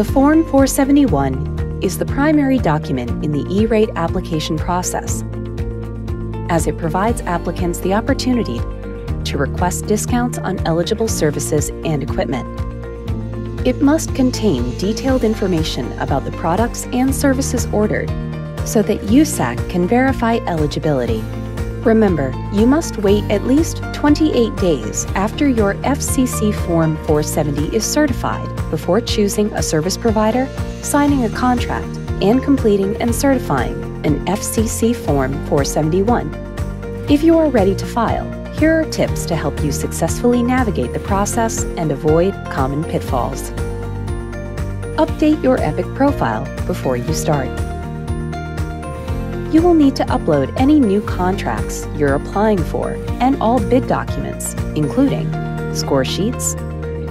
The Form 471 is the primary document in the E-rate application process, as it provides applicants the opportunity to request discounts on eligible services and equipment. It must contain detailed information about the products and services ordered so that USAC can verify eligibility. Remember, you must wait at least 28 days after your FCC Form 470 is certified before choosing a service provider, signing a contract, and completing and certifying an FCC Form 471. If you are ready to file, here are tips to help you successfully navigate the process and avoid common pitfalls. Update your Epic profile before you start you will need to upload any new contracts you're applying for and all bid documents, including score sheets,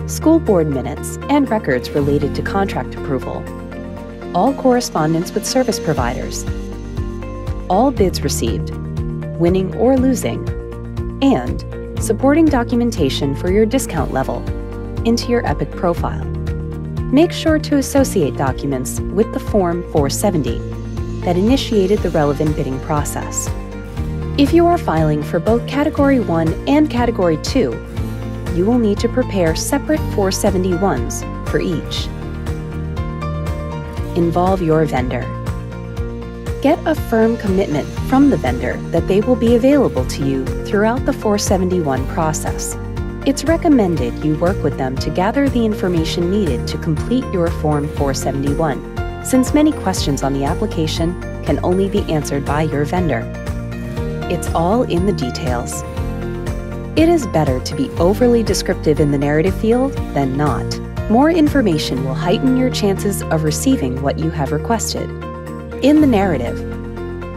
school board minutes, and records related to contract approval, all correspondence with service providers, all bids received, winning or losing, and supporting documentation for your discount level into your Epic profile. Make sure to associate documents with the Form 470 that initiated the relevant bidding process. If you are filing for both Category 1 and Category 2, you will need to prepare separate 471s for each. Involve your vendor. Get a firm commitment from the vendor that they will be available to you throughout the 471 process. It's recommended you work with them to gather the information needed to complete your Form 471 since many questions on the application can only be answered by your vendor. It's all in the details. It is better to be overly descriptive in the narrative field than not. More information will heighten your chances of receiving what you have requested. In the narrative,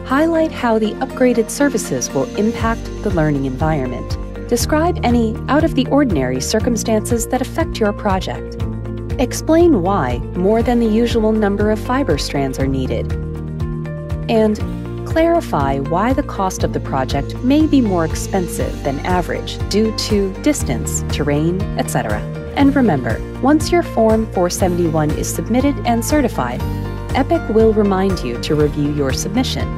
highlight how the upgraded services will impact the learning environment. Describe any out of the ordinary circumstances that affect your project. Explain why more than the usual number of fiber strands are needed. And clarify why the cost of the project may be more expensive than average due to distance, terrain, etc. And remember, once your Form 471 is submitted and certified, EPIC will remind you to review your submission.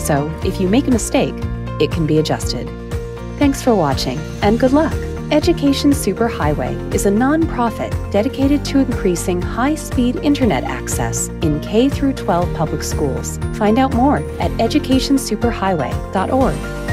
So if you make a mistake, it can be adjusted. Thanks for watching, and good luck! Education Superhighway is a nonprofit dedicated to increasing high-speed internet access in K through 12 public schools. Find out more at educationsuperhighway.org.